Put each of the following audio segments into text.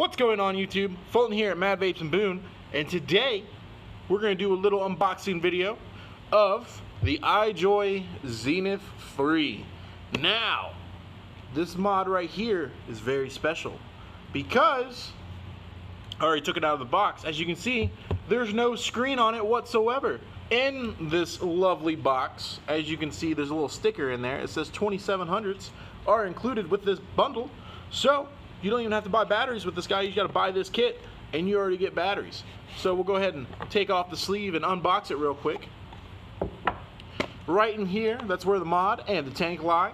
What's going on YouTube? Fulton here at Mad Vapes and Boone, and today we're going to do a little unboxing video of the iJoy Zenith 3. Now, this mod right here is very special because I already took it out of the box. As you can see, there's no screen on it whatsoever. In this lovely box, as you can see, there's a little sticker in there. It says 2700s are included with this bundle. So you don't even have to buy batteries with this guy. You got to buy this kit and you already get batteries. So we'll go ahead and take off the sleeve and unbox it real quick. Right in here, that's where the mod and the tank lie.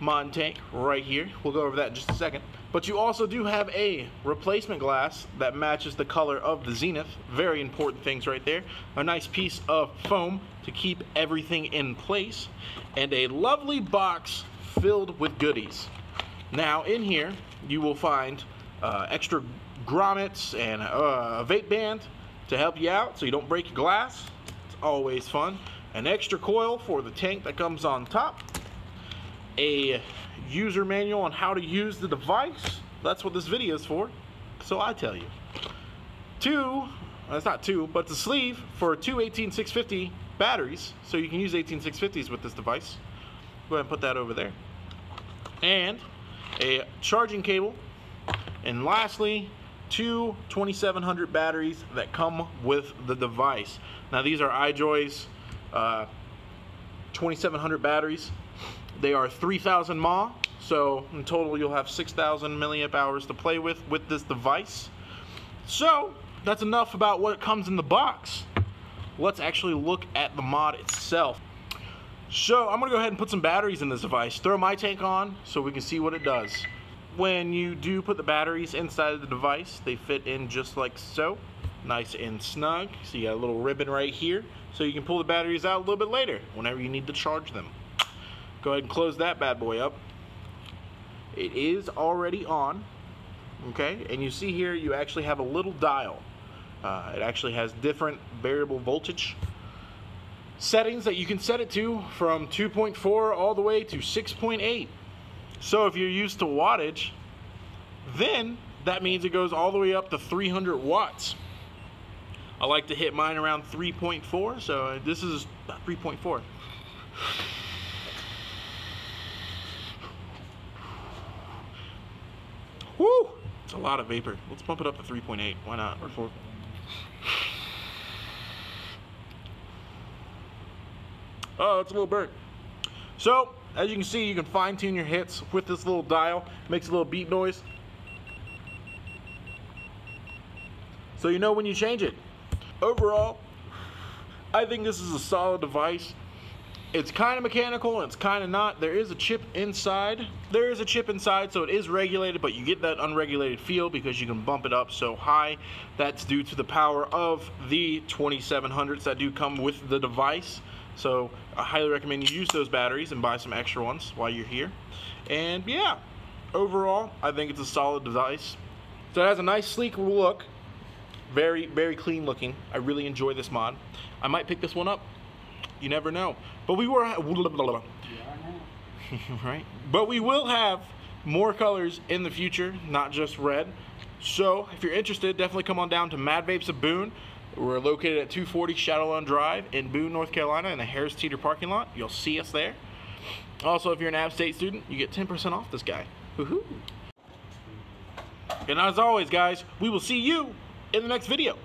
Mod tank right here. We'll go over that in just a second. But you also do have a replacement glass that matches the color of the Zenith. Very important things right there. A nice piece of foam to keep everything in place. And a lovely box filled with goodies. Now in here, you will find uh, extra grommets and uh, a vape band to help you out so you don't break your glass. It's always fun. An extra coil for the tank that comes on top. A user manual on how to use the device. That's what this video is for. So I tell you. Two, that's not two, but the sleeve for two 18650 batteries. So you can use 18650s with this device. Go ahead and put that over there. And a charging cable, and lastly, two 2700 batteries that come with the device. Now these are iJoy's uh, 2700 batteries. They are 3000 mAh, so in total you'll have 6000 milliamp hours to play with with this device. So that's enough about what comes in the box. Let's actually look at the mod itself. So I'm gonna go ahead and put some batteries in this device. Throw my tank on so we can see what it does. When you do put the batteries inside of the device, they fit in just like so. Nice and snug. So you got a little ribbon right here. So you can pull the batteries out a little bit later whenever you need to charge them. Go ahead and close that bad boy up. It is already on. Okay, and you see here you actually have a little dial. Uh, it actually has different variable voltage settings that you can set it to from 2.4 all the way to 6.8. So if you're used to wattage, then that means it goes all the way up to 300 watts. I like to hit mine around 3.4, so this is 3.4. Woo! It's a lot of vapor. Let's bump it up to 3.8. Why not? Or 4. Oh, it's a little burnt. So, as you can see, you can fine tune your hits with this little dial. Makes a little beep noise. So you know when you change it. Overall, I think this is a solid device. It's kind of mechanical and it's kind of not. There is a chip inside. There is a chip inside, so it is regulated, but you get that unregulated feel because you can bump it up so high. That's due to the power of the 2700s that do come with the device. So I highly recommend you use those batteries and buy some extra ones while you're here. And yeah, overall, I think it's a solid device. So it has a nice sleek look. Very, very clean looking. I really enjoy this mod. I might pick this one up. You never know. But we were right. But we will have more colors in the future, not just red. So if you're interested, definitely come on down to Mad Vapes of Boone. We're located at 240 Shadowline Drive in Boone, North Carolina in the Harris Teeter parking lot. You'll see us there. Also, if you're an App State student, you get 10% off this guy. Woohoo! And as always, guys, we will see you in the next video.